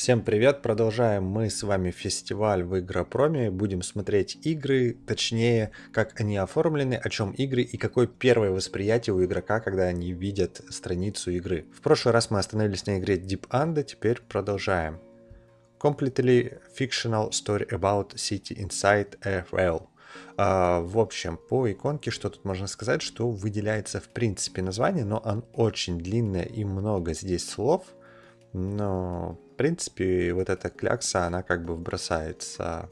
Всем привет! Продолжаем мы с вами фестиваль в Игропроме. Будем смотреть игры, точнее, как они оформлены, о чем игры и какое первое восприятие у игрока, когда они видят страницу игры. В прошлый раз мы остановились на игре Deep Under, теперь продолжаем. Completely fictional story about city inside a well. Uh, в общем, по иконке, что тут можно сказать, что выделяется в принципе название, но он очень длинное и много здесь слов. Но принципе, вот эта клякса, она как бы бросается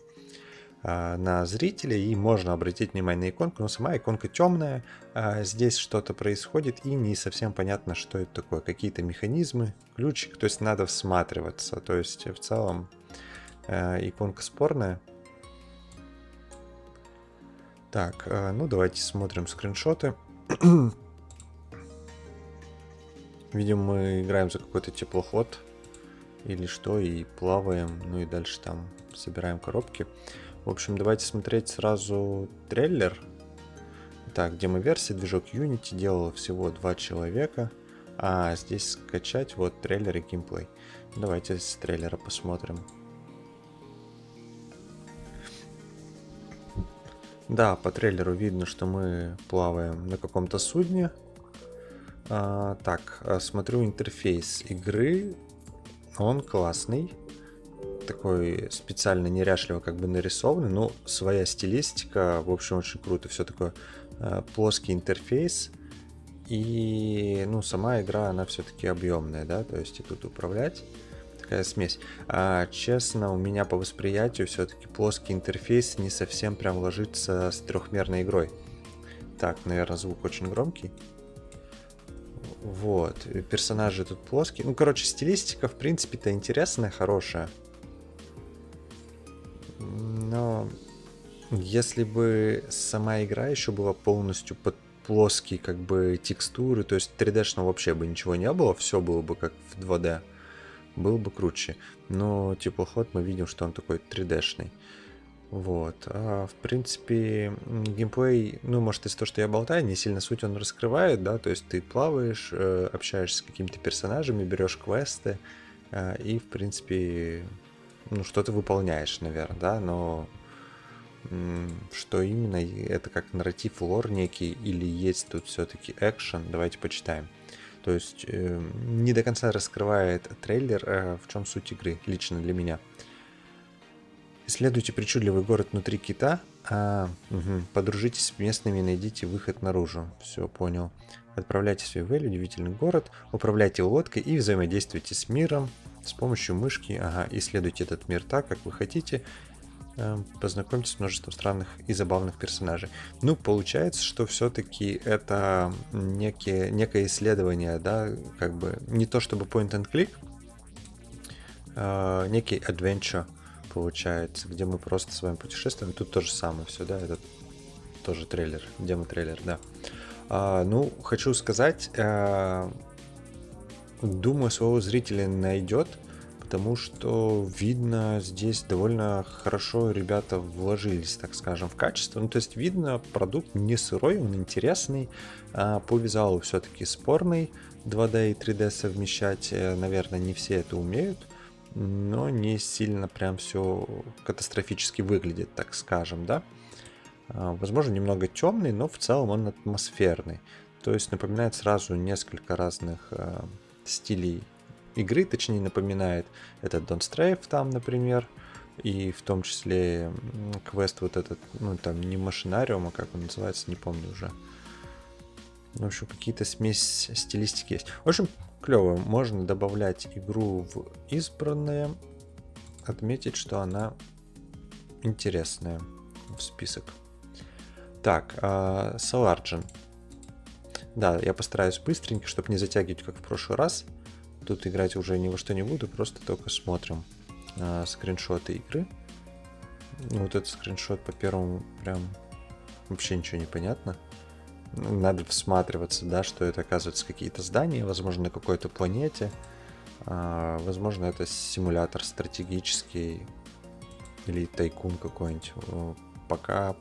а, на зрителей, и можно обратить внимание на иконку, но сама иконка темная, а здесь что-то происходит, и не совсем понятно, что это такое, какие-то механизмы, ключик, то есть надо всматриваться, то есть в целом а, иконка спорная. Так, ну давайте смотрим скриншоты. Видимо, мы играем за какой-то теплоход или что, и плаваем, ну и дальше там собираем коробки. В общем, давайте смотреть сразу трейлер. Так, демо-версия, движок Unity делала всего два человека. А здесь скачать вот трейлер и геймплей. Давайте с трейлера посмотрим. Да, по трейлеру видно, что мы плаваем на каком-то судне. А, так, а, смотрю интерфейс игры. Он классный, такой специально неряшливо как бы нарисованный, но своя стилистика, в общем, очень круто. Все такое э, плоский интерфейс. И, ну, сама игра, она все-таки объемная, да, то есть и тут управлять такая смесь. А, честно, у меня по восприятию все-таки плоский интерфейс не совсем прям ложится с трехмерной игрой. Так, наверное, звук очень громкий. Вот. Персонажи тут плоские. Ну, короче, стилистика, в принципе-то, интересная, хорошая. Но если бы сама игра еще была полностью под плоские как бы текстуры, то есть 3D-шного вообще бы ничего не было, все было бы как в 2D, было бы круче. Но теплоход мы видим, что он такой 3D-шный. Вот. А, в принципе, геймплей, ну, может, из-за того, что я болтаю, не сильно суть он раскрывает, да, то есть ты плаваешь, э, общаешься с какими-то персонажами, берешь квесты, э, и, в принципе, ну, что-то выполняешь, наверное, да, но что именно, это как нарратив лор некий, или есть тут все-таки экшен, давайте почитаем. То есть э, не до конца раскрывает трейлер, в чем суть игры, лично для меня. Исследуйте причудливый город внутри кита. А, угу. Подружитесь с местными и найдите выход наружу. Все, понял. Отправляйтесь в Вивель, удивительный город, управляйте лодкой и взаимодействуйте с миром с помощью мышки. Ага, исследуйте этот мир так, как вы хотите. Эм, познакомьтесь с множеством странных и забавных персонажей. Ну, получается, что все-таки это некие, некое исследование, да, как бы не то чтобы point and click, а некий adventure получается, где мы просто с вами путешествуем. Тут то же самое все, да, это тоже трейлер, демо-трейлер, да. А, ну, хочу сказать, а, думаю, своего зрителя найдет, потому что видно здесь довольно хорошо ребята вложились, так скажем, в качество. Ну, то есть видно, продукт не сырой, он интересный, а по визуалу все-таки спорный. 2D и 3D совмещать, э, наверное, не все это умеют но не сильно прям все катастрофически выглядит, так скажем, да. А, возможно, немного темный, но в целом он атмосферный. То есть напоминает сразу несколько разных э, стилей игры, точнее напоминает этот Don't Strafe там, например, и в том числе квест вот этот, ну там не машинариум, а как он называется, не помню уже. В общем, какие-то смесь стилистики есть. В общем, клево. Можно добавлять игру в избранное, отметить, что она интересная в список. Так, uh, Solargen. Да, я постараюсь быстренько, чтобы не затягивать, как в прошлый раз. Тут играть уже ни во что не буду, просто только смотрим uh, скриншоты игры. Вот этот скриншот по первому прям вообще ничего не понятно надо всматриваться, да, что это оказывается какие-то здания, возможно, на какой-то планете. А, возможно, это симулятор стратегический или тайкун какой-нибудь. Пока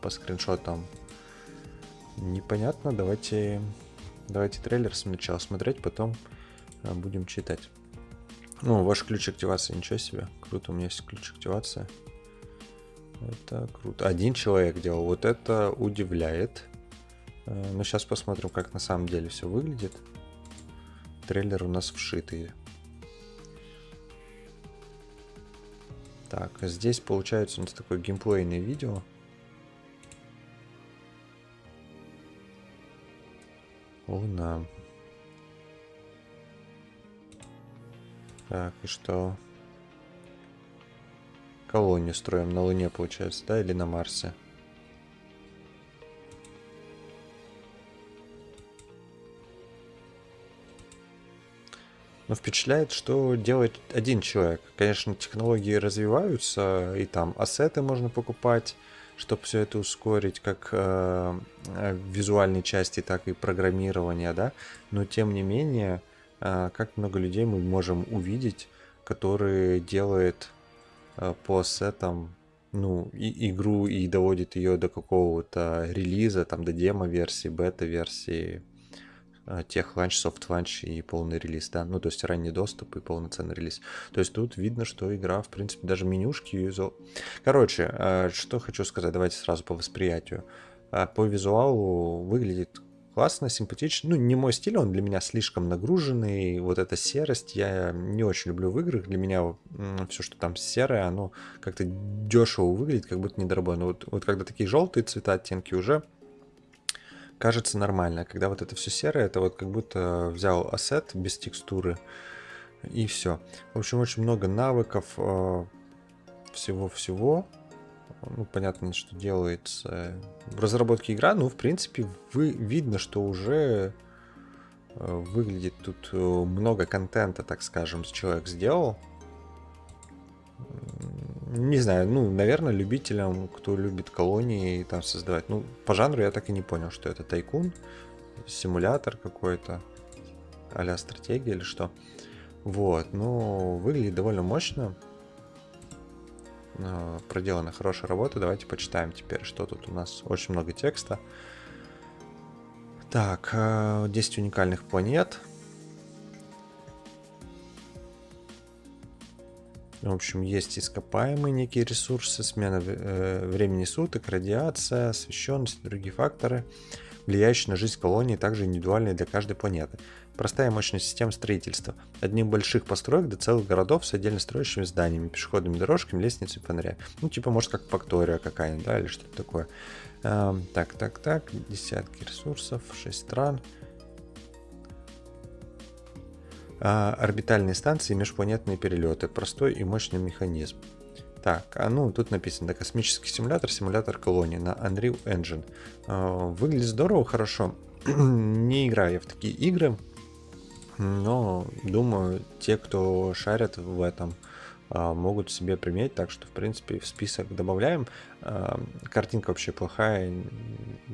по скриншотам непонятно. Давайте, давайте трейлер сначала смотреть, потом а, будем читать. Ну, ваш ключ активации, ничего себе. Круто, у меня есть ключ активации. Это круто. Один человек делал. Вот это удивляет. Э, Но сейчас посмотрим, как на самом деле все выглядит. Трейлер у нас вшитый. Так, здесь получается у нас такое геймплейное видео. Луна. Так, и что? Колонию строим на Луне, получается, да, или на Марсе? Но впечатляет, что делает один человек. Конечно, технологии развиваются, и там ассеты можно покупать, чтобы все это ускорить, как э, э, визуальной части, так и программирования, да. Но тем не менее, э, как много людей мы можем увидеть, которые делают э, по ассетам ну, и, игру и доводит ее до какого-то релиза, там, до демо-версии, бета-версии, tech launch, soft launch и полный релиз, да, ну, то есть ранний доступ и полноценный релиз. То есть тут видно, что игра, в принципе, даже менюшки юзал. Короче, а, что хочу сказать, давайте сразу по восприятию. А, по визуалу выглядит классно, симпатично. Ну, не мой стиль, он для меня слишком нагруженный. Вот эта серость я не очень люблю в играх. Для меня все, что там серое, оно как-то дешево выглядит, как будто недоработано. Вот, вот когда такие желтые цвета, оттенки уже кажется нормально. Когда вот это все серое, это вот как будто взял ассет без текстуры и все. В общем, очень много навыков, э, всего-всего. Ну, понятно, что делается в разработке игра, ну, в принципе, вы, видно, что уже э, выглядит тут э, много контента, так скажем, человек сделал не знаю, ну, наверное, любителям, кто любит колонии там создавать. Ну, по жанру я так и не понял, что это тайкун, симулятор какой-то, а стратегия или что. Вот, ну, выглядит довольно мощно. А, проделана хорошая работа. Давайте почитаем теперь, что тут у нас. Очень много текста. Так, 10 а, уникальных планет. В общем, есть ископаемые некие ресурсы, смена э, времени суток, радиация, освещенность другие факторы, влияющие на жизнь колонии, также индивидуальные для каждой планеты. Простая и мощная система строительства. От небольших построек до целых городов с отдельно строящими зданиями, пешеходными дорожками, лестницами, фонаря. Ну, типа, может, как фактория какая-нибудь, да, или что-то такое. Эм, так, так, так, десятки ресурсов, 6 стран. А, орбитальные станции и межпланетные перелеты. Простой и мощный механизм. Так, а ну тут написано, да, космический симулятор, симулятор колонии на Unreal Engine. А, выглядит здорово, хорошо. Не играю я в такие игры, но думаю, те, кто шарят в этом, могут себе приметить, так что, в принципе, в список добавляем. А, картинка вообще плохая,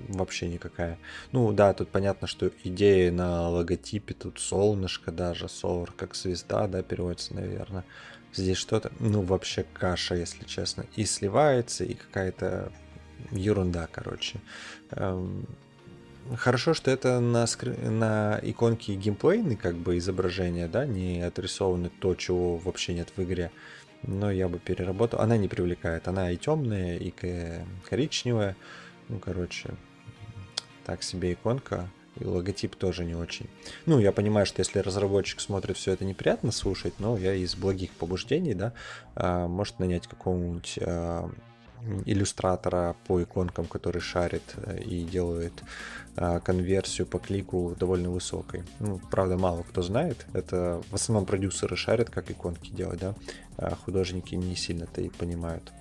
вообще никакая. Ну да, тут понятно, что идея на логотипе, тут солнышко даже, солар как звезда, да, переводится, наверное. Здесь что-то, ну вообще каша, если честно. И сливается, и какая-то ерунда, короче. Эм, хорошо, что это на, скр... на иконке геймплейный как бы изображение, да, не отрисовано то, чего вообще нет в игре. Но я бы переработал. Она не привлекает. Она и темная, и коричневая. Ну, короче, так себе иконка. И логотип тоже не очень. Ну, я понимаю, что если разработчик смотрит все это неприятно слушать, но я из благих побуждений, да, а, может нанять какого-нибудь а, иллюстратора по иконкам, который шарит э, и делает а, конверсию по клику довольно высокой. Ну, правда, мало кто знает. Это в основном продюсеры шарят, как иконки делать, да. А художники не сильно-то и понимают.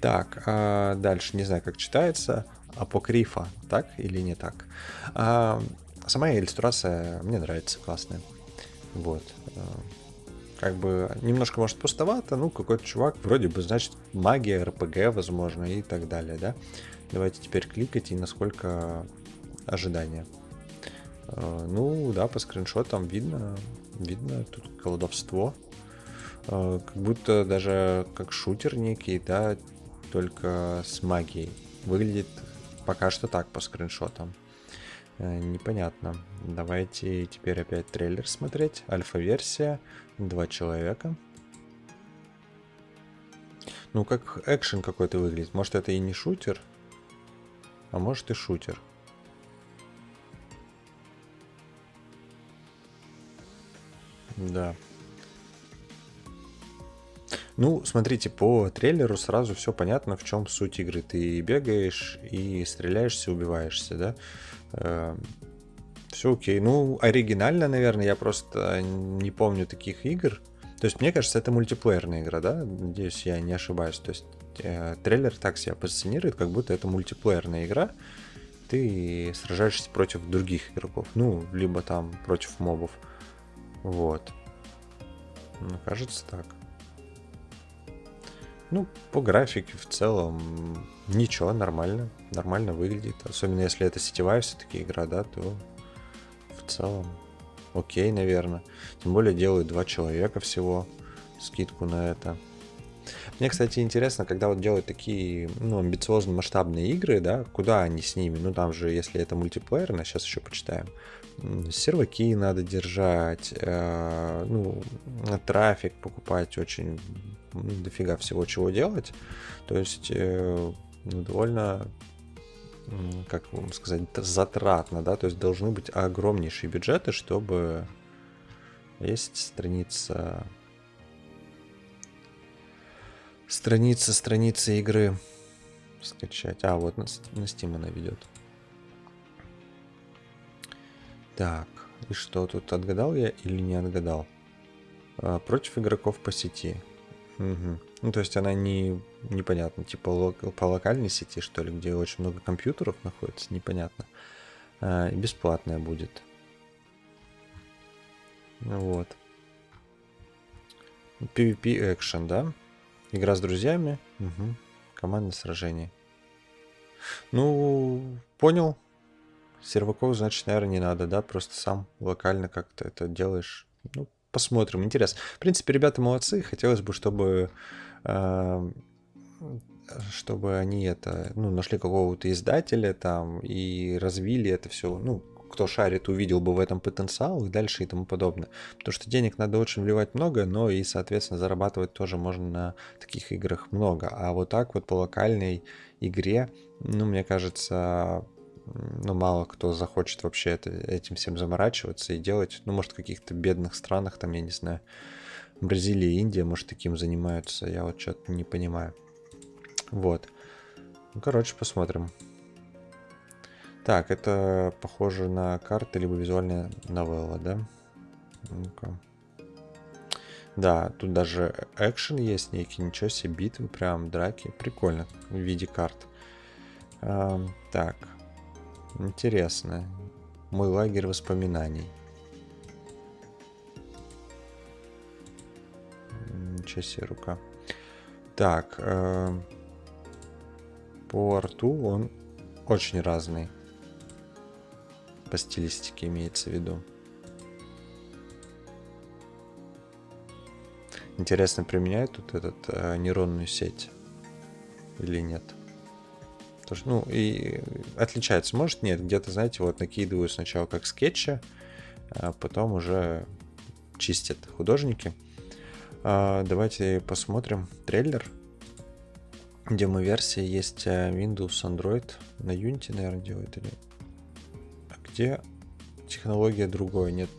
Так, а дальше не знаю, как читается. Апокрифа, так или не так? А, сама иллюстрация мне нравится, классная. Вот как бы немножко может пустовато, ну, какой-то чувак, вроде бы, значит, магия, РПГ, возможно, и так далее, да. Давайте теперь кликать и насколько ожидания. Э, ну, да, по скриншотам видно, видно тут колдовство. Э, как будто даже как шутер некий, да, только с магией. Выглядит пока что так по скриншотам. Э, непонятно. Давайте теперь опять трейлер смотреть. Альфа-версия. Два человека. Ну, как экшен какой-то выглядит. Может, это и не шутер, а может и шутер. Да. Ну, смотрите, по трейлеру сразу все понятно, в чем суть игры. Ты бегаешь и стреляешься, убиваешься, да? Э, все окей. Ну, оригинально, наверное, я просто не помню таких игр. То есть, мне кажется, это мультиплеерная игра, да? Надеюсь, я не ошибаюсь. То есть, э, трейлер так себя позиционирует, как будто это мультиплеерная игра. Ты сражаешься против других игроков. Ну, либо там против мобов. Вот. Ну, кажется так. Ну, по графике в целом ничего, нормально. Нормально выглядит. Особенно если это сетевая все-таки игра, да, то в целом окей, наверное. Тем более делают два человека всего. Скидку на это. Мне, кстати, интересно, когда вот делают такие, ну, амбициозные масштабные игры, да, куда они с ними? Ну, там же, если это мультиплеерно, сейчас еще почитаем, серваки надо держать, э, ну, трафик покупать очень дофига всего чего делать. То есть э, ну, довольно, как вам сказать, затратно, да, то есть должны быть огромнейшие бюджеты, чтобы есть страница страница, страница игры скачать. А, вот на, на Steam она ведет. Так, и что тут отгадал я или не отгадал? А, против игроков по сети. Угу. Ну, то есть она не непонятно, типа лок, по локальной сети, что ли, где очень много компьютеров находится, непонятно. А, бесплатная будет. Вот. PvP Action, да? Игра с друзьями. Угу. Командное сражение. Ну, понял. Серваков, значит, наверное, не надо, да? Просто сам локально как-то это делаешь. Ну, посмотрим. Интересно. В принципе, ребята молодцы. Хотелось бы, чтобы э, чтобы они это, ну, нашли какого-то издателя там и развили это все, ну, кто шарит, увидел бы в этом потенциал и дальше и тому подобное. Потому что денег надо очень вливать много, но и, соответственно, зарабатывать тоже можно на таких играх много. А вот так вот по локальной игре, ну, мне кажется, ну, мало кто захочет вообще это, этим всем заморачиваться и делать. Ну, может, в каких-то бедных странах, там, я не знаю, Бразилия, Индия, может, таким занимаются. Я вот что-то не понимаю. Вот. Ну, короче, посмотрим. Так, это похоже на карты, либо визуальная новелла, да? Ну-ка. Да, тут даже экшен есть некий, ничего себе, битвы, прям драки. Прикольно, в виде карт. А, так, Интересно. Мой лагерь воспоминаний. Ничего себе, рука. Так. Э, по арту он очень разный. По стилистике имеется в виду. Интересно, применяют тут этот э, нейронную сеть или нет? Что, ну, и отличается. Может, нет, где-то, знаете, вот накидываю сначала как скетчи, а потом уже чистят художники. А, давайте посмотрим трейлер. Демо-версия есть э, Windows, Android. На Unity, наверное, делают или... А где технология другой? Нет,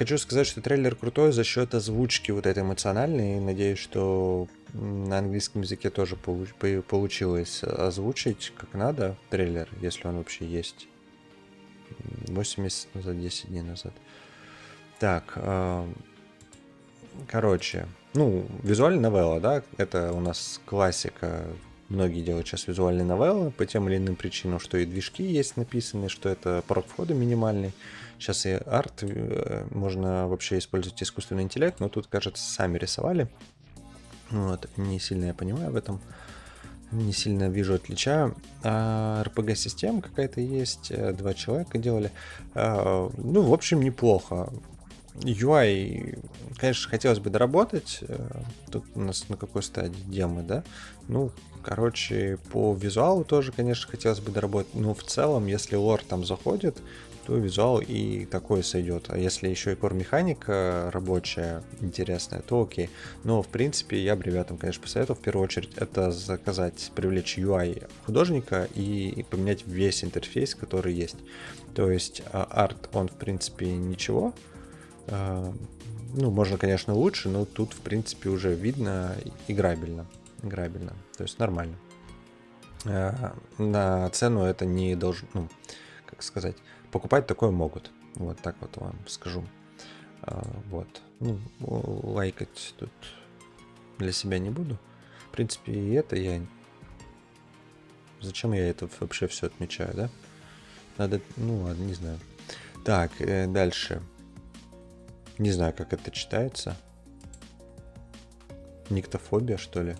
хочу сказать, что трейлер крутой за счет озвучки вот этой эмоциональной. Надеюсь, что на английском языке тоже получилось озвучить как надо трейлер, если он вообще есть. 8 месяцев назад, 10 дней назад. Так, э, короче, ну, визуальная новелла, да, это у нас классика. Многие делают сейчас визуальные новеллы по тем или иным причинам, что и движки есть написаны, что это порог входа минимальный. Сейчас и арт, э, можно вообще использовать искусственный интеллект, но тут, кажется, сами рисовали. Вот, не сильно я понимаю в этом. Не сильно вижу, отличаю. А, RPG-система какая-то есть, э, два человека делали. А, ну, в общем, неплохо. UI, конечно, хотелось бы доработать. Э, тут у нас на какой стадии демо, да? Ну, короче, по визуалу тоже, конечно, хотелось бы доработать. Но в целом, если лор там заходит, то визуал и такой сойдет. А если еще и core механика рабочая, интересная, то окей. Но, в принципе, я бы ребятам, конечно, посоветовал в первую очередь это заказать, привлечь UI художника и поменять весь интерфейс, который есть. То есть а, арт, он, в принципе, ничего, а, ну, можно, конечно, лучше, но тут, в принципе, уже видно играбельно. Играбельно. То есть нормально. А, на цену это не должно, ну, как сказать, покупать такое могут. Вот так вот вам скажу. А, вот. Ну, лайкать тут для себя не буду. В принципе, и это я... Зачем я это вообще все отмечаю, да? Надо... Ну ладно, не знаю. Так, э, дальше. Не знаю, как это читается. Никтофобия, что ли?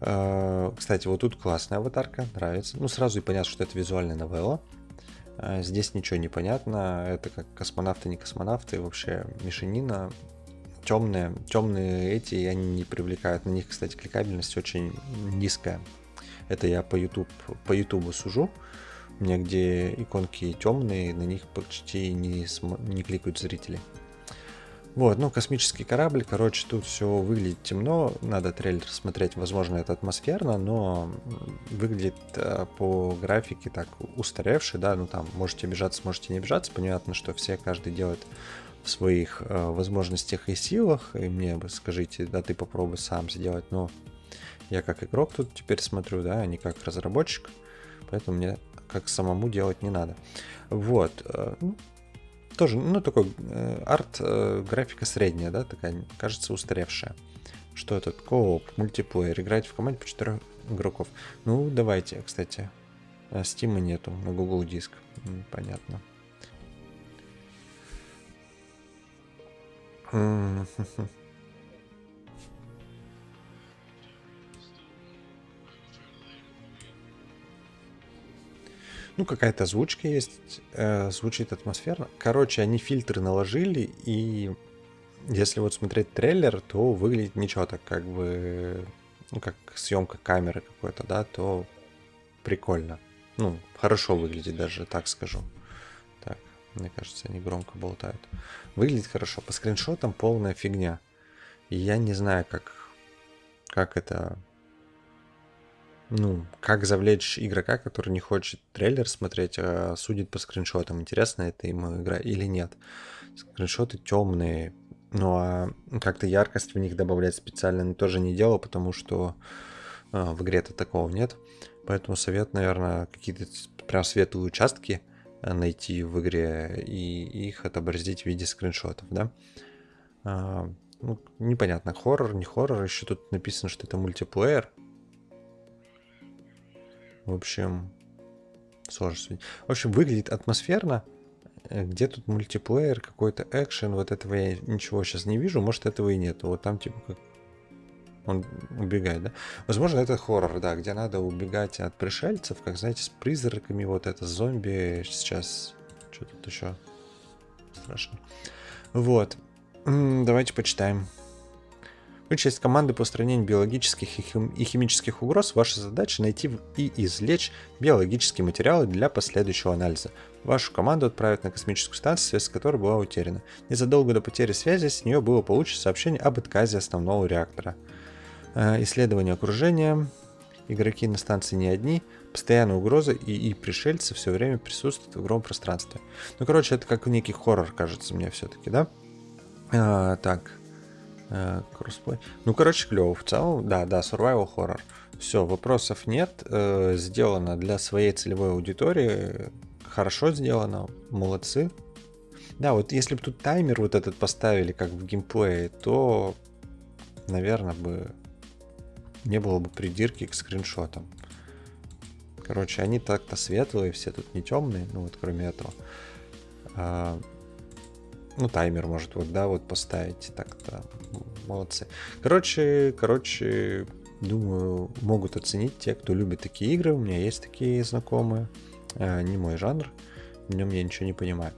А, кстати, вот тут классная аватарка, нравится. Ну, сразу и понятно, что это визуальная новелла. А, здесь ничего не понятно. Это как космонавты, не космонавты. Вообще мешанина темные. Темные эти, они не привлекают. На них, кстати, кликабельность очень низкая. Это я по YouTube, по YouTube сужу. У меня где иконки темные, на них почти не, не кликают зрители. Вот, ну, космический корабль, короче, тут все выглядит темно, надо трейлер смотреть, возможно, это атмосферно, но выглядит э, по графике так устаревший, да, ну, там, можете обижаться, можете не обижаться, понятно, что все, каждый делает в своих э, возможностях и силах, и мне бы скажите, да, ты попробуй сам сделать, но я как игрок тут теперь смотрю, да, а не как разработчик, поэтому мне как самому делать не надо. Вот, э, ну, тоже, ну, такой э, арт, э, средняя, да, такая, кажется, устаревшая. Что это? Кооп, мультиплеер, играть в команде по 4 игроков. Ну, давайте, кстати. Стима нету на Google Диск. Понятно. Ну, какая-то озвучка есть, э, звучит атмосферно. Короче, они фильтры наложили, и если вот смотреть трейлер, то выглядит ничего так как бы, ну, как съемка камеры какой-то, да, то прикольно. Ну, хорошо выглядит даже, так скажу. Так, мне кажется, они громко болтают. Выглядит хорошо. По скриншотам полная фигня. И я не знаю, как, как это ну, как завлечь игрока, который не хочет трейлер смотреть, а судит по скриншотам, интересно это ему игра или нет. Скриншоты темные, ну а как-то яркость в них добавлять специально тоже не делал, потому что а, в игре-то такого нет. Поэтому совет, наверное, какие-то прям светлые участки а, найти в игре и их отобразить в виде скриншотов, да. А, ну, непонятно, хоррор, не хоррор, еще тут написано, что это мультиплеер, в общем, сложно судить. В общем, выглядит атмосферно. Э, где тут мультиплеер, какой-то экшен, вот этого я ничего сейчас не вижу, может этого и нет. Вот там типа как он убегает, да? Возможно, это хоррор, да, где надо убегать от пришельцев, как, знаете, с призраками, вот это зомби сейчас. Что тут еще? Страшно. Вот. Давайте почитаем. Вы часть команды по устранению биологических и, хим- и химических угроз. Ваша задача найти и извлечь биологические материалы для последующего анализа. Вашу команду отправят на космическую станцию, связь с которой была утеряна. Незадолго до потери связи с нее было получено сообщение об отказе основного реактора. Э, исследование окружения. Игроки на станции не одни. Постоянная угроза и, и пришельцы все время присутствуют в игровом пространстве. Ну, короче, это как некий хоррор, кажется мне все-таки, да? А, так, кроссплей. Ну, короче, клево. В целом, да, да, survival horror. Все, вопросов нет. Э, сделано для своей целевой аудитории. Хорошо сделано. Молодцы. Да, вот если бы тут таймер вот этот поставили, как в геймплее, то, наверное, бы не было бы придирки к скриншотам. Короче, они так-то светлые, все тут не темные, ну вот кроме этого. Ну, таймер может вот, да, вот поставить, так-то молодцы. Короче, короче, думаю, могут оценить те, кто любит такие игры. У меня есть такие знакомые. А, не мой жанр, в нем я ничего не понимаю.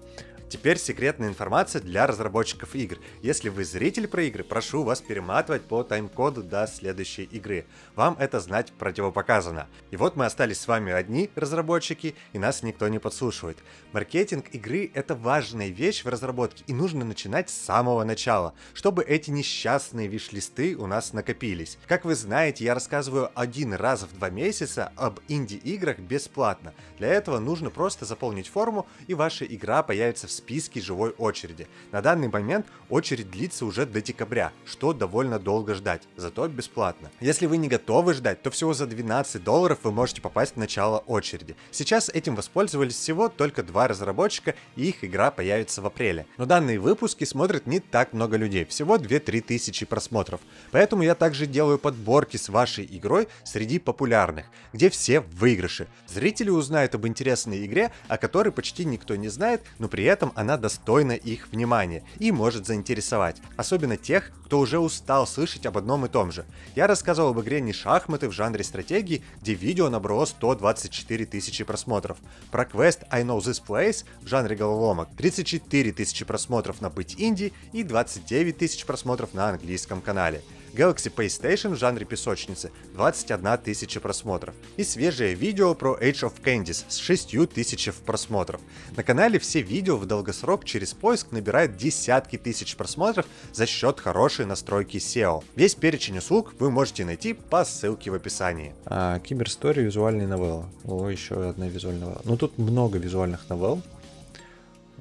Теперь секретная информация для разработчиков игр. Если вы зритель про игры, прошу вас перематывать по тайм-коду до следующей игры. Вам это знать противопоказано. И вот мы остались с вами одни разработчики, и нас никто не подслушивает. Маркетинг игры это важная вещь в разработке, и нужно начинать с самого начала, чтобы эти несчастные виш-листы у нас накопились. Как вы знаете, я рассказываю один раз в два месяца об инди-играх бесплатно. Для этого нужно просто заполнить форму, и ваша игра появится в списке живой очереди. На данный момент очередь длится уже до декабря, что довольно долго ждать, зато бесплатно. Если вы не готовы ждать, то всего за 12 долларов вы можете попасть в начало очереди. Сейчас этим воспользовались всего только два разработчика, и их игра появится в апреле. Но данные выпуски смотрят не так много людей, всего 2-3 тысячи просмотров. Поэтому я также делаю подборки с вашей игрой среди популярных, где все в выигрыше. Зрители узнают об интересной игре, о которой почти никто не знает, но при этом она достойна их внимания и может заинтересовать, особенно тех, кто уже устал слышать об одном и том же. Я рассказывал об игре не шахматы в жанре стратегии, где видео набрало 124 тысячи просмотров, про квест I Know This Place в жанре головоломок, 34 тысячи просмотров на Быть Инди и 29 тысяч просмотров на английском канале. Galaxy Pay Station в жанре песочницы 21 тысяча просмотров и свежее видео про Age of Candies с 6 тысяч просмотров. На канале все видео в долгосрок через поиск набирают десятки тысяч просмотров за счет хорошей настройки SEO. Весь перечень услуг вы можете найти по ссылке в описании. А, Киберстори визуальные новелла. О, еще одна визуальная новелла. Ну тут много визуальных новелл.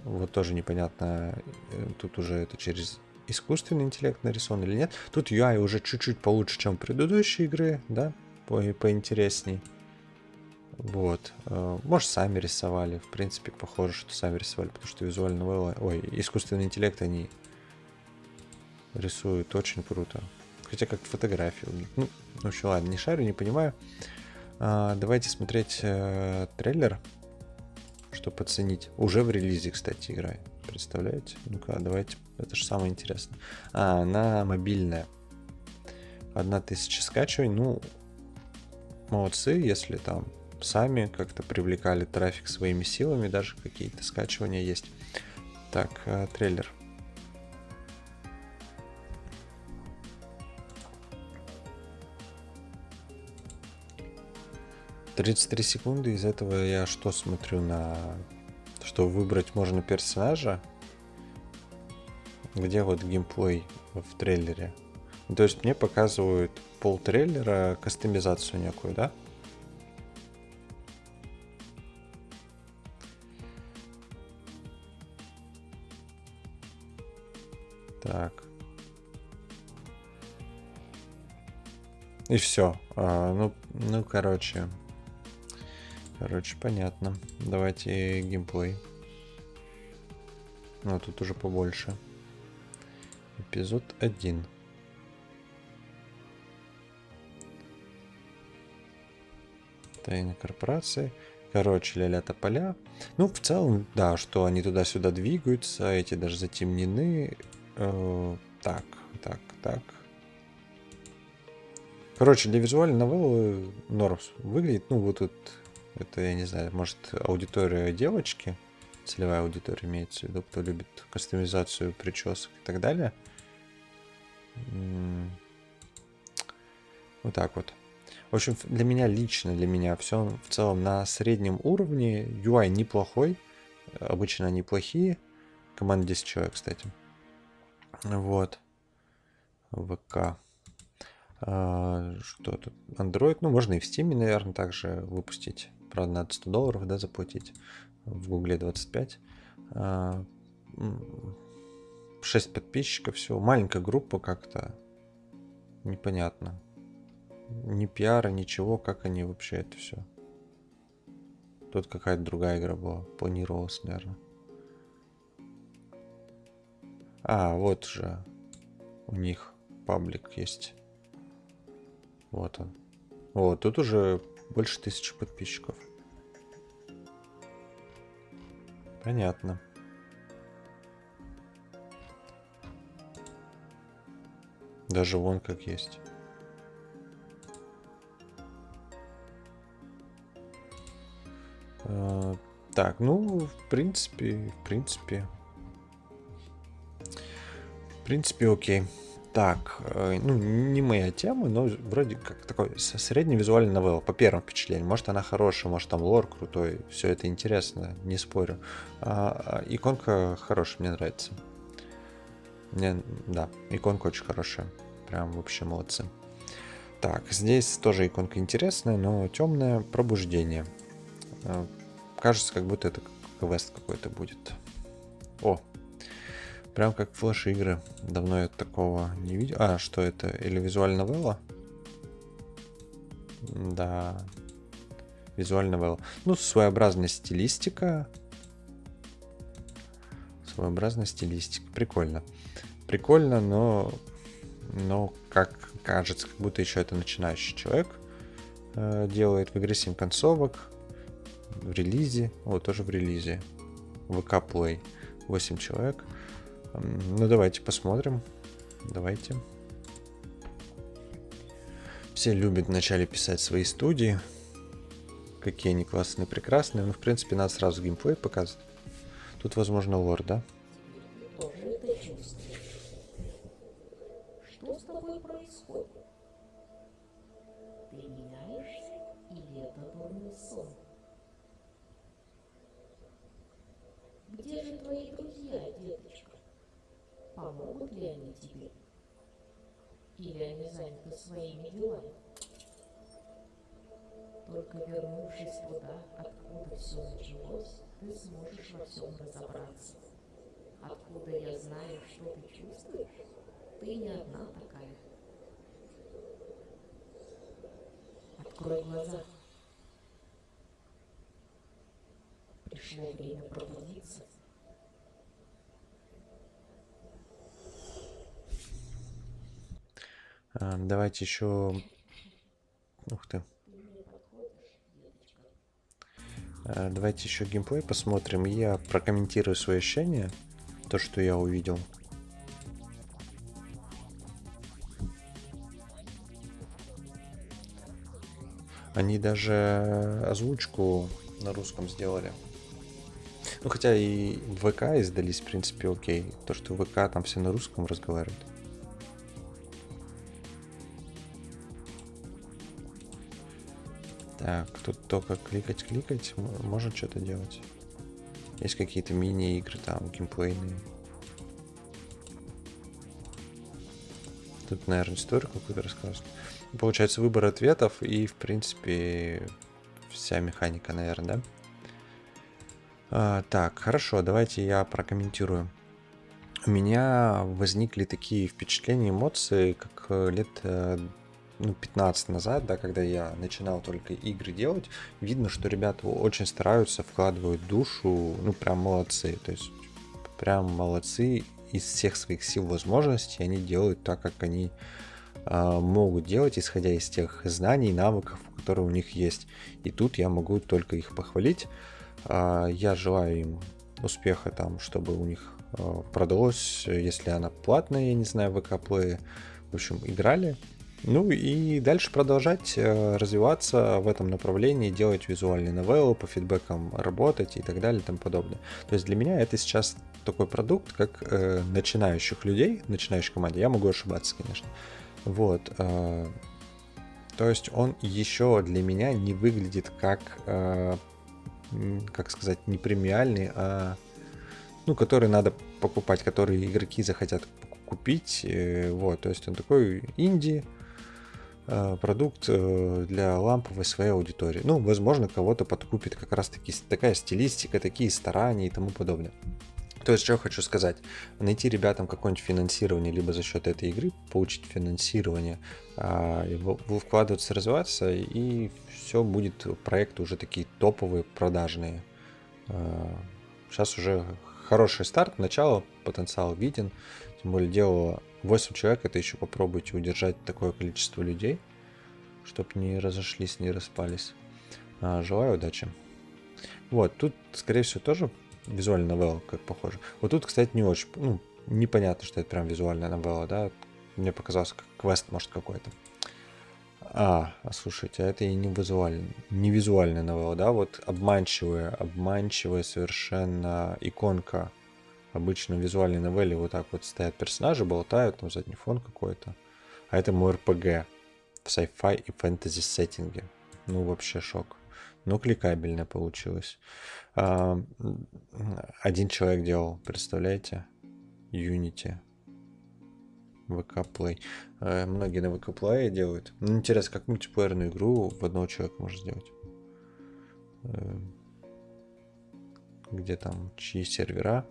Вот тоже непонятно, э, тут уже это через искусственный интеллект нарисован или нет. Тут UI уже чуть-чуть получше, чем предыдущие игры, да, по поинтересней. Вот. Э, может, сами рисовали. В принципе, похоже, что сами рисовали, потому что визуально новелла... Ой, искусственный интеллект они рисуют очень круто. Хотя как них. Ну, в общем, ладно, не шарю, не понимаю. А, давайте смотреть э, трейлер, чтобы оценить. Уже в релизе, кстати, играет. Представляете? Ну-ка, давайте. Это же самое интересное. А, она мобильная. Одна тысяча скачиваний. Ну, молодцы, если там сами как-то привлекали трафик своими силами, даже какие-то скачивания есть. Так, э, трейлер. Тридцать три секунды, из этого я что смотрю на что выбрать можно персонажа, где вот геймплей в трейлере. То есть мне показывают пол трейлера кастомизацию некую, да? Так. И все. А, ну, ну, короче, Короче, понятно. Давайте геймплей. Ну, тут уже побольше. Эпизод 1. Тайна корпорации. Короче, ля-ля поля. Ну, в целом, да, что они туда-сюда двигаются, эти даже затемнены. Э, так, так, так. Короче, для визуальной новеллы Норс выглядит, ну, вот тут это, я не знаю, может аудитория девочки, целевая аудитория имеется в виду, кто любит кастомизацию причесок и так далее. Вот так вот. В общем, для меня лично, для меня все в целом на среднем уровне. UI неплохой. Обычно они плохие. Команда 10 человек, кстати. Вот. ВК. А, что тут? Android. Ну, можно и в Steam, наверное, также выпустить. Правда, надо 100 долларов, да, заплатить. В Гугле 25. 6 подписчиков, все. Маленькая группа как-то. Непонятно. Ни пиара, ничего, как они вообще это все. Тут какая-то другая игра была. Планировалась, наверное. А, вот же у них паблик есть. Вот он. Вот, тут уже больше тысячи подписчиков. Понятно. Даже вон как есть. Э, Так, ну, в принципе, в принципе. В принципе, окей. Так, э, ну, не моя тема, но вроде как такой средний визуальный новелл, по первому впечатлению. Может, она хорошая, может, там лор крутой, все это интересно, не спорю. А, а, иконка хорошая, мне нравится. Мне, да, иконка очень хорошая. Прям вообще молодцы. Так, здесь тоже иконка интересная, но темное пробуждение. Э, Кажется, как будто это квест какой-то будет. О, прям как флеш-игры. Давно я такого не видел. А, что это? Или визуальная новелла? Да. Визуальная новелла. Ну, своеобразная стилистика. Своеобразная стилистика. Прикольно. Прикольно, но... Но, как кажется, как будто еще это начинающий человек э, делает в игре 7 концовок в релизе, вот тоже в релизе, ВК Play, 8 человек. Ну, давайте посмотрим. Давайте. Все любят вначале писать свои студии. Какие они классные, прекрасные. Ну, в принципе, надо сразу геймплей показывать. Тут, возможно, лор, да? Где же твои друзья, ли они тебе? Или они заняты своими делами? Только вернувшись туда, откуда все началось, ты сможешь во всем разобраться. Откуда я знаю, что ты чувствуешь? Ты не одна такая. Открой глаза. Пришло время пробудиться. Давайте еще... Ух ты. А, Давайте еще геймплей посмотрим. Я прокомментирую свои ощущения. То, что я увидел. Они даже озвучку на русском сделали. Ну, хотя и ВК издались, в принципе, окей. То, что ВК там все на русском разговаривают. Так, тут только кликать, кликать, м- можно что-то делать. Есть какие-то мини-игры там, геймплейные. Тут, наверное, историю какую-то рассказывают. Получается, выбор ответов и, в принципе, вся механика, наверное, да? А, так, хорошо, давайте я прокомментирую. У меня возникли такие впечатления, эмоции, как э, лет э, ну, 15 назад, да, когда я начинал только игры делать, видно, что ребята очень стараются, вкладывают душу, ну, прям молодцы. То есть, прям молодцы из всех своих сил возможностей, они делают так, как они а, могут делать, исходя из тех знаний, навыков, которые у них есть. И тут я могу только их похвалить. А, Я желаю им успеха там, чтобы у них а, продалось, если она платная, я не знаю, в ВК В общем, играли. Ну и дальше продолжать э, развиваться в этом направлении, делать визуальные новеллы, по фидбэкам работать и так далее и тому подобное. То есть для меня это сейчас такой продукт, как э, начинающих людей, начинающей команде. Я могу ошибаться, конечно. Вот. э, то есть он еще для меня не выглядит как, э, как сказать, не премиальный, а ну, который надо покупать, которые игроки захотят купить. э, Вот, то есть он такой инди, продукт э, для ламповой своей аудитории. Ну, возможно, кого-то подкупит как раз таки с- такая стилистика, такие старания и тому подобное. То есть, что я хочу сказать, найти ребятам какое-нибудь финансирование, либо за счет этой игры получить финансирование, а, вкладываться, развиваться, и все будет, проекты уже такие топовые, продажные. Сейчас уже хороший старт, начало, потенциал виден. Тем более дело 8 человек, это еще попробуйте удержать такое количество людей, чтобы не разошлись, не распались. А, желаю удачи. Вот, тут, скорее всего, тоже визуальная новелла, как похоже. Вот тут, кстати, не очень, ну, непонятно, что это прям визуальная новелла, да. Мне показалось, как квест, может, какой-то. А, а слушайте, а это и не визуальная, не визуальная новелла, да, вот обманчивая, обманчивая совершенно иконка. Обычно в визуальной новелле вот так вот стоят персонажи, болтают, там задний фон какой-то. А это мой РПГ в sci-fi и фэнтези сеттинге. Ну, вообще шок. Ну, кликабельно получилось. А, один человек делал, представляете? Unity. VK Play. Многие на VK Play делают. Ну, интересно, как мультиплеерную игру в одного человека можно сделать? Э, где там, чьи сервера?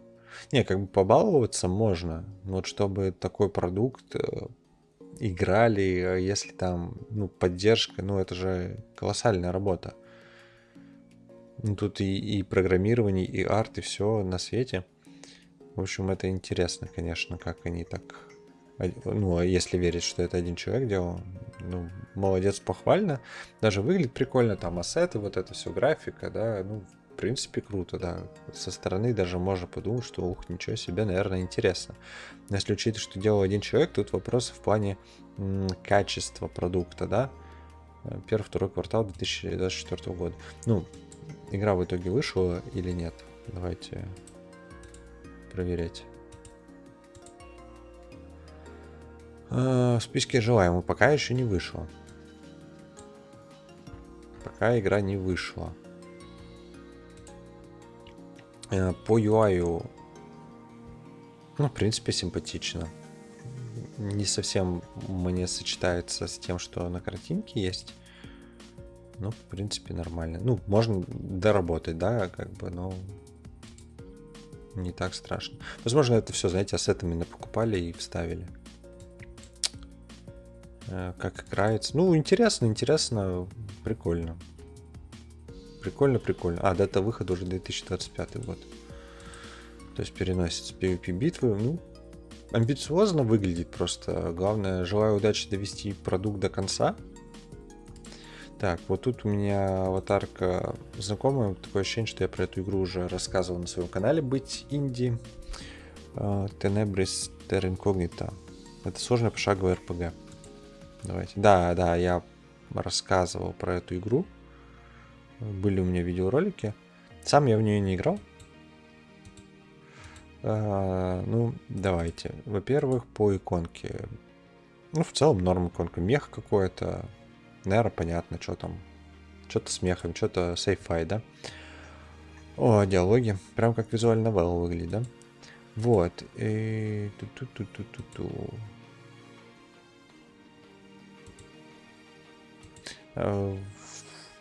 Не, как бы побаловаться можно, но вот чтобы такой продукт э, играли, а если там, ну, поддержка, ну, это же колоссальная работа. Ну, тут и, и программирование, и арт, и все на свете. В общем, это интересно, конечно, как они так... Ну, а если верить, что это один человек делал, ну, молодец, похвально. Даже выглядит прикольно, там ассеты, вот это все, графика, да, ну, в принципе, круто, да. Со стороны даже можно подумать, что, ух, ничего себе, наверное, интересно. Но если учитывать, что делал один человек, тут вопрос в плане м- качества продукта, да. Первый-второй квартал 2024 года. Ну, игра в итоге вышла или нет. Давайте проверять. А, в списке желаемых пока еще не вышло. Пока игра не вышла. Э, по UI, ну, в принципе, симпатично. Не совсем мне сочетается с тем, что на картинке есть. Ну, в принципе, нормально. Ну, можно доработать, да, как бы, но не так страшно. Возможно, это все, знаете, ассетами покупали и вставили. Э, как играется. Ну, интересно, интересно, прикольно. Прикольно, прикольно. А, дата выхода уже 2025 год. То есть переносится PvP битвы. Ну, амбициозно выглядит просто. Главное, желаю удачи довести продукт до конца. Так, вот тут у меня аватарка знакомая. Такое ощущение, что я про эту игру уже рассказывал на своем канале «Быть инди». Uh, Tenebris Terra Incognita. Это сложная пошаговая RPG. Давайте. Да, да, я рассказывал про эту игру. Были у меня видеоролики. Сам я в нее не играл. Uh, ну, давайте. Во-первых, по иконке. Ну, в целом норм иконка. Мех какой-то. Наверное, понятно, что там. Что-то с мехом, что-то sci да? О, диалоги. Прям как визуально новелла выглядит, да? Вот. И... Ту -ту -ту -ту -ту -ту.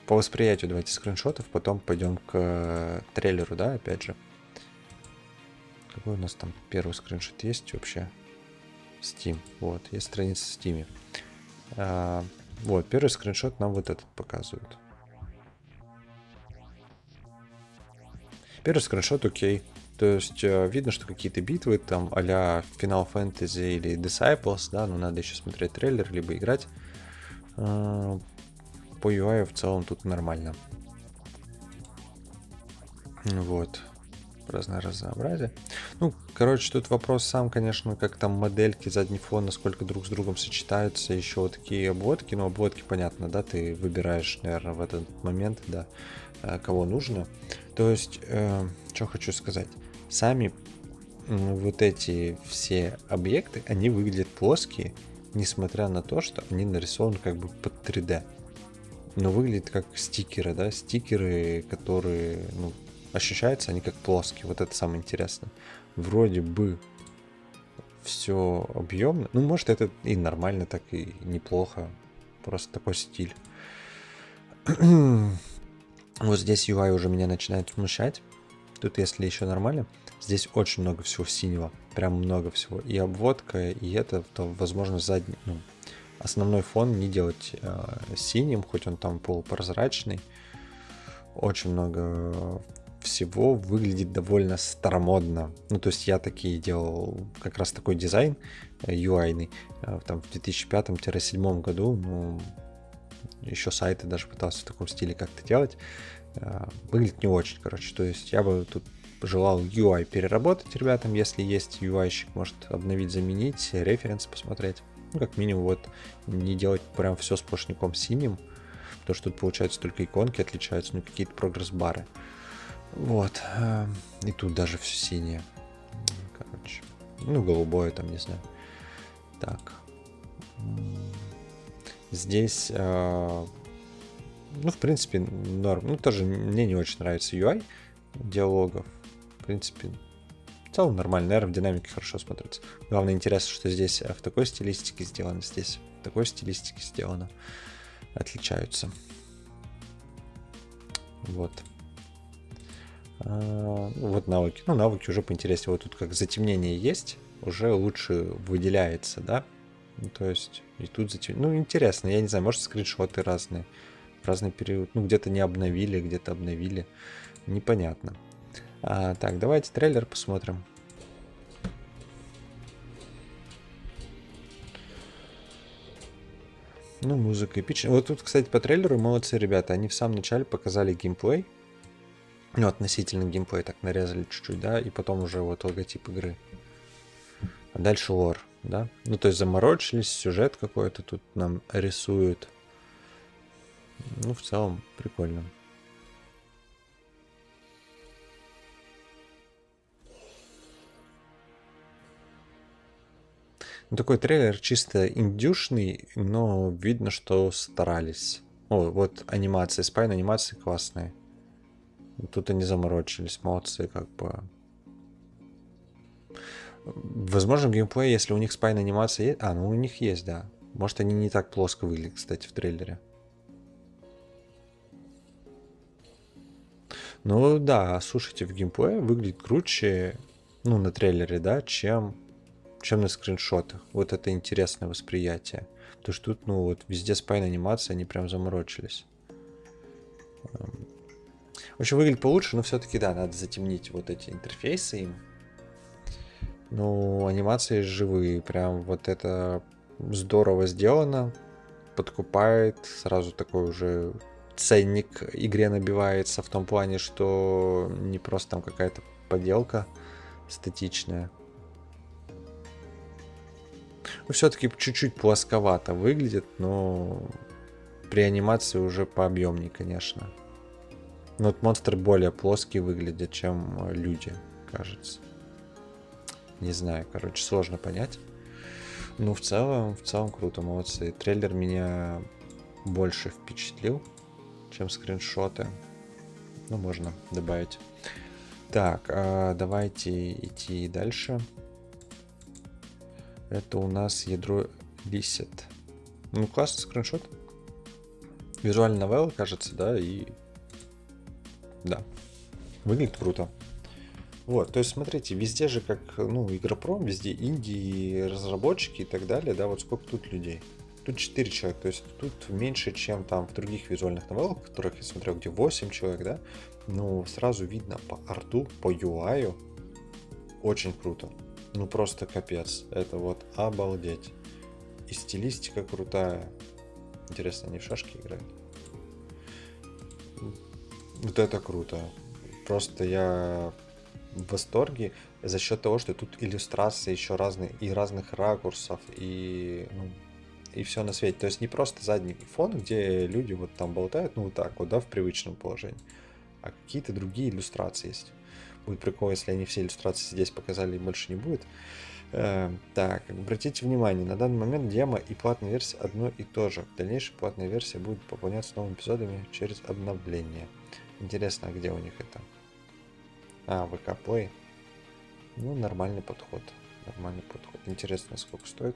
Э, по восприятию давайте скриншотов, потом пойдем к трейлеру, да, опять же. Какой у нас там первый скриншот есть вообще? Steam. Вот, есть страница в Steam. А, вот, первый скриншот нам вот этот показывает. Первый скриншот окей. То есть э, видно, что какие-то битвы там а-ля Final Fantasy или Disciples, да, но надо еще смотреть трейлер, либо играть. По UI в целом тут нормально. Вот разное разнообразие. Ну, короче, тут вопрос сам, конечно, как там модельки, задний фон, насколько друг с другом сочетаются, еще вот такие обводки, но обводки, понятно, да, ты выбираешь, наверное, в этот момент, да, э, кого нужно. То есть, э, что хочу сказать, сами вот эти все объекты, они выглядят плоские, несмотря на то, что они нарисованы как бы под 3D. Но выглядят как стикеры, да, стикеры, которые, ну, ощущаются они как плоские. Вот это самое интересное. Вроде бы все объемно. Ну, может, это и нормально, так и неплохо. Просто такой стиль. вот здесь UI уже меня начинает смущать. Тут, если еще нормально, здесь очень много всего синего. Прям много всего. И обводка, и это, то, возможно, задний, ну, основной фон не делать э, синим, хоть он там полупрозрачный. Очень много всего выглядит довольно старомодно. Ну, то есть я такие делал, как раз такой дизайн UI, э, там в 2005-2007 году, ну, еще сайты даже пытался в таком стиле как-то делать. Э, выглядит не очень, короче. То есть я бы тут желал UI переработать ребятам, если есть UI-щик, может обновить, заменить, референс посмотреть. Ну, как минимум, вот не делать прям все сплошняком синим, потому что тут, получается, только иконки отличаются, ну, какие-то прогресс-бары. Вот. Э, и тут даже все синее. Короче. Ну, голубое там, не знаю. Так. Здесь, э, ну, в принципе, норм. Ну, тоже мне не очень нравится UI диалогов. В принципе, целом нормально. Наверное, в динамике хорошо смотрится. Главное, интересно, что здесь в такой стилистике сделано, здесь в такой стилистике сделано. Отличаются. Вот. А, ну, вот навыки. Ну, навыки уже поинтереснее. Вот тут как затемнение есть, уже лучше выделяется, да? Ну, то есть, и тут затемнение. Ну, интересно, я не знаю, может, скриншоты разные. В разный период. Ну, где-то не обновили, где-то обновили. Непонятно. А, так, давайте трейлер посмотрим. Ну, музыка эпичная. Вот тут, кстати, по трейлеру молодцы ребята. Они в самом начале показали геймплей. Ну, относительно геймплей так нарезали чуть-чуть, да, и потом уже вот логотип игры. А дальше лор, да. Ну, то есть заморочились, сюжет какой-то тут нам рисуют. Ну, в целом, прикольно. Ну, такой трейлер чисто индюшный, но видно, что старались. О, вот анимация, спайн анимации классные. Тут они заморочились, молодцы, как бы. Возможно, геймплей, если у них спайн анимация есть... А, ну у них есть, да. Может, они не так плоско выглядят, кстати, в трейлере. Ну да, слушайте, в геймплее выглядит круче, ну, на трейлере, да, чем, чем на скриншотах. Вот это интересное восприятие. Потому что тут, ну, вот везде спайн анимация, они прям заморочились. Эм, в общем, выглядит получше, но все-таки, да, надо затемнить вот эти интерфейсы им. Ну, анимации живые, прям вот это здорово сделано. Подкупает, сразу такой уже ценник игре набивается в том плане, что не просто там какая-то поделка статичная. Ну, все-таки чуть-чуть плосковато выглядит, но при анимации уже пообъемнее, конечно. Но вот монстры более плоские выглядят, чем э, люди, кажется. Не знаю, короче, сложно понять. Ну, в целом, в целом круто, молодцы. Трейлер меня больше впечатлил, чем скриншоты. Ну, можно добавить. Так, а давайте идти дальше. Это у нас ядро висит. Ну, классный скриншот. Визуальная новелла, кажется, да, и да. Выглядит круто. Вот, то есть смотрите, везде же как, ну, Игропром, везде Индии, разработчики и так далее, да, вот сколько тут людей? Тут 4 человека, то есть тут меньше, чем там в других визуальных новеллах, которых я смотрел, где 8 человек, да, ну, сразу видно по арту, по UI, очень круто. Ну, просто капец, это вот обалдеть. И стилистика крутая. Интересно, они в шашки играют? Вот это круто. Просто я в восторге за счет того, что тут иллюстрации еще разные, и разных ракурсов, и, ну, и все на свете. То есть не просто задний фон, где люди вот там болтают, ну вот так вот, да, в привычном положении, а какие-то другие иллюстрации есть. Будет прикол, если они все иллюстрации здесь показали и больше не будет. Э, так, обратите внимание, на данный момент демо и платная версия одно и то же. В дальнейшем платная версия будет пополняться новыми эпизодами через обновление. Интересно, а где у них это? А, ВК Play. Ну, нормальный подход. Нормальный подход. Интересно, сколько стоит?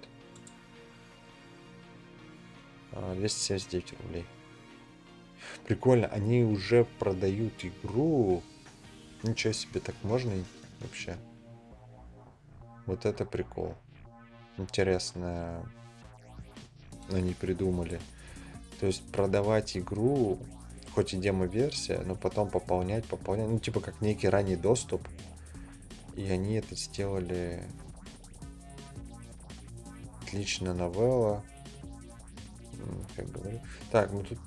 279 а, рублей. Прикольно, они уже продают игру. Ничего себе, так можно вообще? Вот это прикол. Интересно, они придумали. То есть продавать игру хоть и демо-версия, но потом пополнять, пополнять. Ну, типа как некий ранний доступ. И они это сделали отлично новелла. Как говорю. Так, ну тут...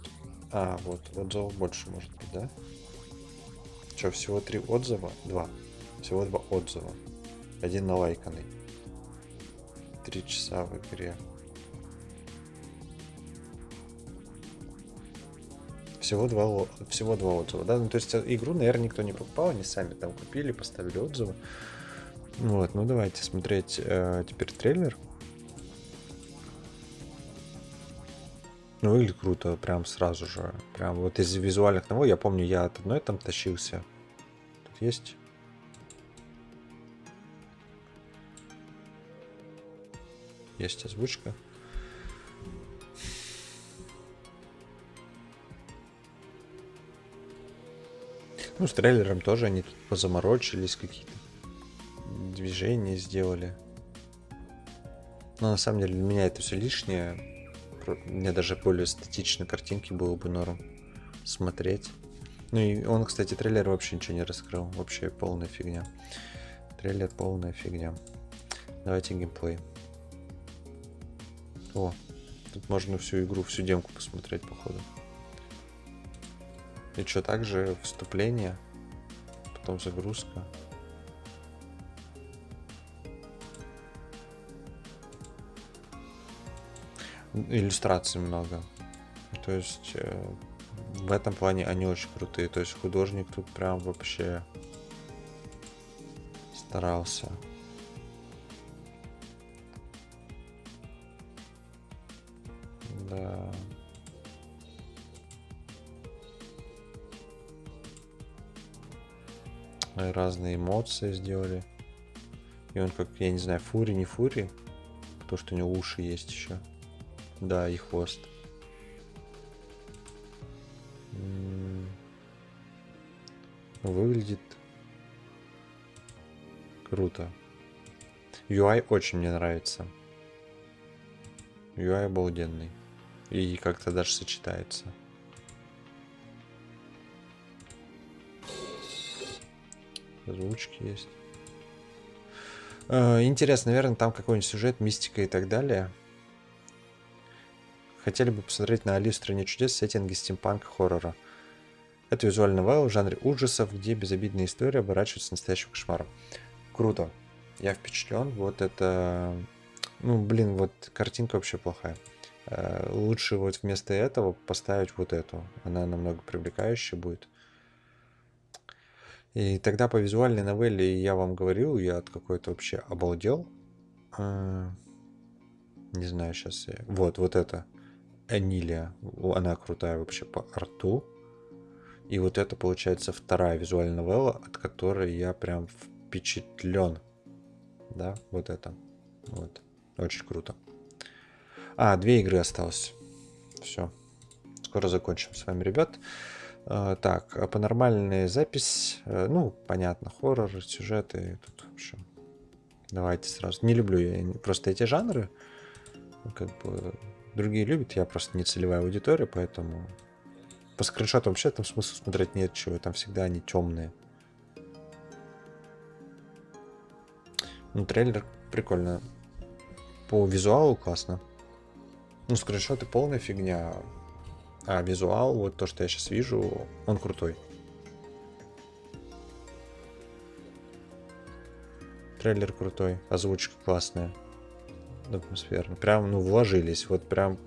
А, вот, отзывов больше может быть, да? Что, всего три отзыва? Два. Всего два отзыва. Один налайканный. Три часа в игре. Всего два, всего два отзыва, да? Ну, то есть э, игру, наверное, никто не покупал, они сами там купили, поставили отзывы. Вот, ну давайте смотреть э, теперь трейлер. Ну, выглядит круто, прям сразу же. Прям вот из визуальных нового, я помню, я от одной там тащился. Тут есть. Есть озвучка. Ну, с трейлером тоже они тут позаморочились, какие-то движения сделали. Но на самом деле для меня это все лишнее. Мне даже более эстетичной картинки было бы норм смотреть. Ну и он, кстати, трейлер вообще ничего не раскрыл. Вообще полная фигня. Трейлер полная фигня. Давайте геймплей. О, тут можно всю игру, всю демку посмотреть, походу. И что, также вступление, потом загрузка. Иллюстраций много. То есть э, в этом плане они очень крутые. То есть художник тут прям вообще старался. Да. И разные эмоции сделали. И он как, я не знаю, фури, не фури. Потому что у него уши есть еще. Да, и хвост. Выглядит круто. UI очень мне нравится. UI обалденный. И как-то даже сочетается. Озвучки есть. Э, Интересно, наверное, там какой-нибудь сюжет, мистика и так далее. Хотели бы посмотреть на Алису в стране чудес сеттинге стимпанк хоррора. Это визуальный новелла в жанре ужасов, где безобидная история оборачивается настоящим кошмаром. Круто. Я впечатлен. Вот это... Ну, блин, вот картинка вообще плохая. Э, Лучше вот вместо этого поставить вот эту. Она намного привлекающая будет. И тогда по визуальной новелле я вам говорил, я от какой-то вообще обалдел. Э, Не знаю, сейчас я... Вот, вот это. Энилия. Она крутая вообще по арту. И вот это получается вторая визуальная новелла, от которой я прям впечатлен. Да, вот это. Вот. Очень круто. А, две игры осталось. Все. Скоро закончим с вами, ребят. Э, Так, а панормальная запись. Э, Ну, понятно, хоррор, сюжеты. Тут, в общем, давайте сразу. Не люблю я просто эти жанры. Как бы другие любят, я просто не целевая аудитория, поэтому по скриншотам вообще там смысла смотреть нет чего, там всегда они темные. Ну, трейлер прикольно. По визуалу классно. Ну, скриншоты полная фигня. А визуал, вот то, что я сейчас вижу, он крутой. Трейлер крутой, озвучка классная. Атмосферно. Прям, ну, вложились. Вот прям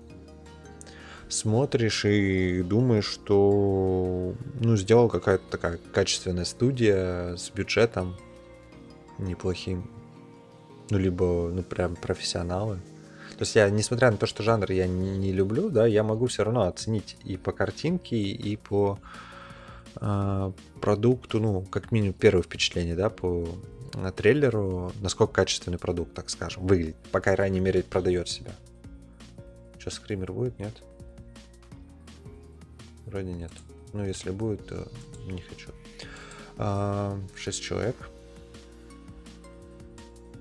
смотришь и думаешь, что ну, сделал какая-то такая качественная студия с бюджетом неплохим. Ну, либо, ну, прям профессионалы. То есть я, несмотря на то, что жанр я не, не люблю, да, я могу все равно оценить и по картинке, и по а, продукту, ну, как минимум первое впечатление, да, по трейлеру, насколько качественный продукт, так скажем, выглядит. По крайней мере, продает себя. Сейчас скример будет, нет? Вроде нет. Ну, если будет, то не хочу. А, человек.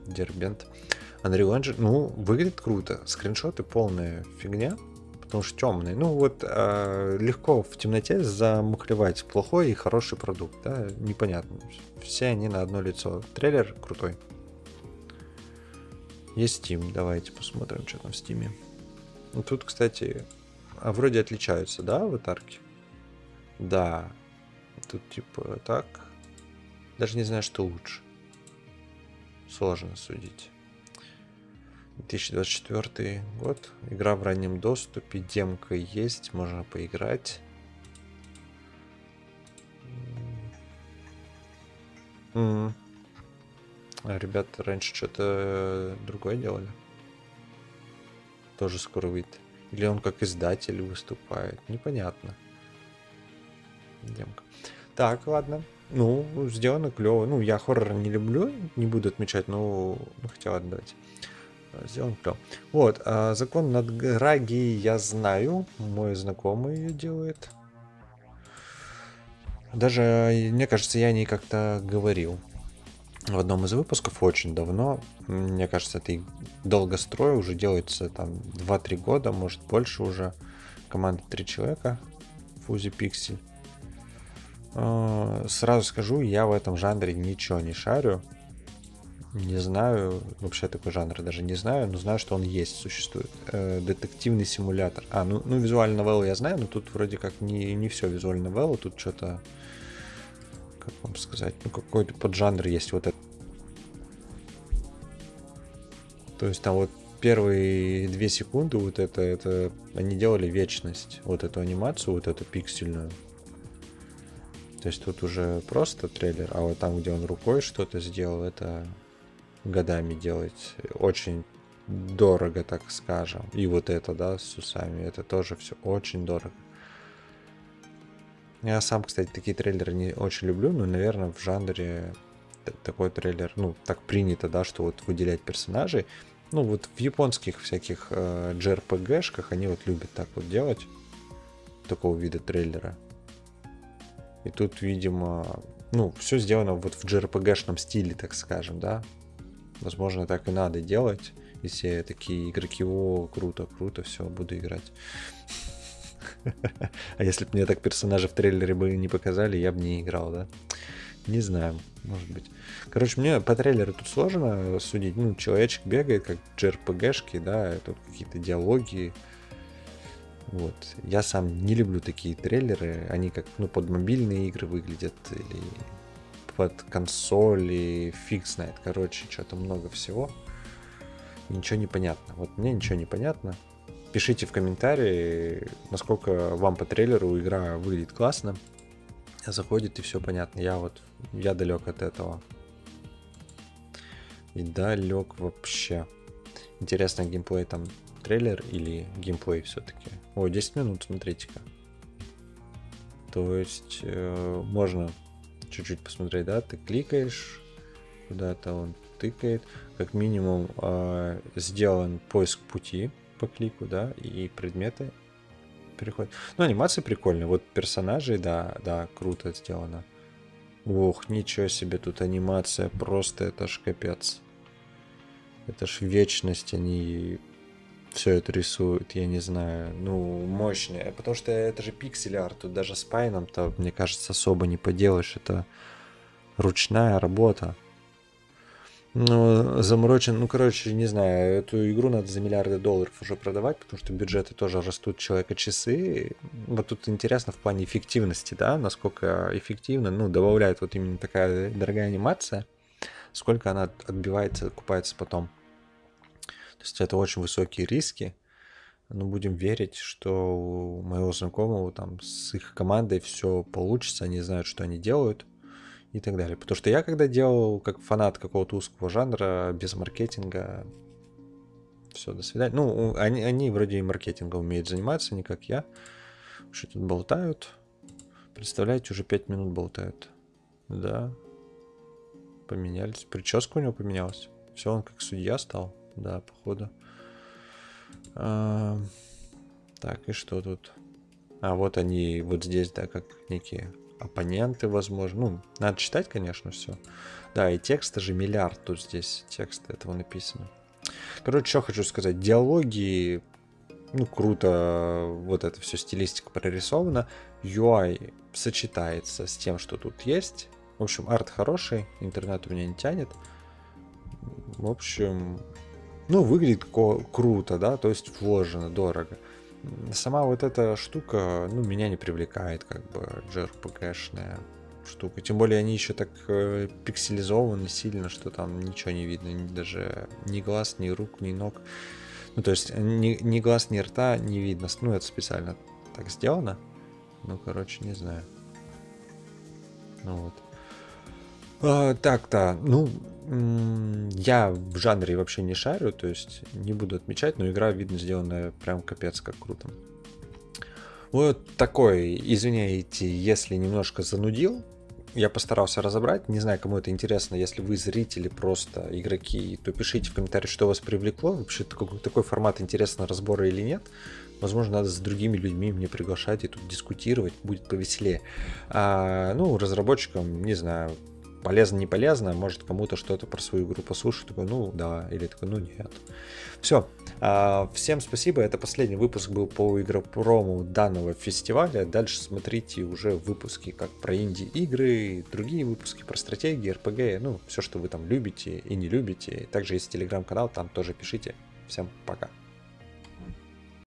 Дербент. Unreal Engine, ну, выглядит круто. Скриншоты полная фигня, потому что темный. Ну вот э, легко в темноте замухлевать плохой и хороший продукт, да, непонятно. Все они на одно лицо. Трейлер крутой. Есть Steam, давайте посмотрим, что там в Steam. Ну, тут, кстати, а вроде отличаются, да, аватарки? Да. Тут типа так. Даже не знаю, что лучше. Сложно судить. 2024 год. Игра в раннем доступе. Демка есть, можно поиграть. М. А ребята раньше что-то другое делали. Тоже скоро выйдет. Или он как издатель выступает. Непонятно. Демка. Так, ладно. Ну, сделано клево. Ну, я хоррор не люблю, не буду отмечать, но ну, хотел отдать. Сделан клево. Вот, а закон над Граги я знаю. Мой знакомый ее делает. Даже, мне кажется, я о ней как-то говорил в одном из выпусков очень давно. Мне кажется, это долгострой уже делается там 2-3 года, может больше уже. Команда 3 человека. Фузи Пиксель. А, сразу скажу, я в этом жанре ничего не шарю. Не знаю, вообще такой жанр даже не знаю, но знаю, что он есть, существует. Э, детективный симулятор. А, ну, ну визуальный новеллу я знаю, но тут вроде как не, не все визуальный новелла, тут что-то, как вам сказать, ну какой-то поджанр есть вот это. То есть там вот первые две секунды вот это, это они делали вечность, вот эту анимацию, вот эту пиксельную. То есть тут уже просто трейлер, а вот там, где он рукой что-то сделал, это годами делать. Очень дорого, так скажем. И вот это, да, с усами, это тоже все очень дорого. Я сам, кстати, такие трейлеры не очень люблю, но, наверное, в жанре такой трейлер, ну, так принято, да, что вот выделять персонажей. Ну, вот в японских всяких э, они вот любят так вот делать, такого вида трейлера. И тут, видимо, ну, все сделано вот в JRPG-шном стиле, так скажем, да. Возможно, так и надо делать. И все такие игроки, о, круто, круто, все, буду играть. А если бы мне так персонажи в трейлере бы не показали, я бы не играл, да? Не знаю, может быть. Короче, мне по трейлеру тут сложно судить. Ну, человечек бегает, как JRPG-шки, да, тут какие-то диалоги. Вот. Я сам не люблю такие трейлеры. Они как, ну, под мобильные игры выглядят или под консоли, фиг знает. Короче, что-то много всего. Ничего не понятно. Вот мне ничего не понятно. Пишите в комментарии, насколько вам по трейлеру игра выглядит классно. Заходит и все понятно. Я вот, я далек от этого. И далек вообще. Интересно, геймплей там трейлер или геймплей все-таки? О, 10 минут, смотрите-ка. То есть э, можно чуть-чуть посмотреть, да, ты кликаешь, куда-то он тыкает, как минимум э, сделан поиск пути по клику, да, и предметы переходят. Ну, анимация прикольная, вот персонажи, да, да, круто сделано. Ох, ничего себе, тут анимация, просто это ж капец. Это ж вечность, они все это рисуют, я не знаю, ну, мощные. Потому что это же пиксель-арт, тут даже с пайном-то, мне кажется, особо не поделаешь. Это ручная работа. Ну, заморочен, ну, короче, не знаю, эту игру надо за миллиарды долларов уже продавать, потому что бюджеты тоже растут человека часы. Вот тут интересно в плане эффективности, да, насколько эффективно, ну, добавляет вот именно такая дорогая анимация, сколько она отбивается, окупается потом. То есть это очень высокие риски. Но будем верить, что у моего знакомого там с их командой все получится, они знают, что они делают и так далее. Потому что я когда делал как фанат какого-то узкого жанра, без маркетинга, все, до свидания. Ну, они, они вроде и маркетингом умеют заниматься, не как я. Что тут болтают. Представляете, уже 5 минут болтают. Да. Поменялись. Прическа у него поменялась. Все, он как судья стал. Да, походу. А, так, и что тут? А, вот они вот здесь, да, как некие оппоненты, возможно. Ну, надо читать, конечно, все. Да, и текста же миллиард тут здесь, текст этого написано. Короче, что хочу сказать. Диалоги ну, круто вот это все стилистика прорисована. UI сочетается с тем, что тут есть. В общем, арт хороший, интернет у меня не тянет. В общем, ну, выглядит круто, да, то есть вложено, дорого. Сама вот эта штука, ну, меня не привлекает, как бы, JRPG-шная штука. Тем более они еще так э, пикселизованы сильно, что там ничего не видно, даже ни глаз, ни рук, ни ног. Ну, то есть ни, ни глаз, ни рта не видно. Ну, это специально так сделано. Ну, короче, не знаю. Ну вот. А, так-то, ну, я в жанре вообще не шарю, то есть не буду отмечать, но игра, видно, сделанная прям капец как круто. Вот такой, извиняйте, если немножко занудил, я постарался разобрать. Не знаю, кому это интересно. Если вы зрители, просто игроки, то пишите в комментариях, что вас привлекло. Вообще такой, такой формат интересно разбора или нет. Возможно, надо с другими людьми мне приглашать и тут дискутировать, будет повеселее. А, ну, разработчикам, не знаю, полезно, не полезно, может кому-то что-то про свою игру послушать, такой, ну да, или такой, ну нет. Все, а, всем спасибо, это последний выпуск был по игропрому данного фестиваля, дальше смотрите уже выпуски как про инди-игры, другие выпуски про стратегии, РПГ, ну, все, что вы там любите и не любите. Также есть телеграм-канал, там тоже пишите. Всем пока.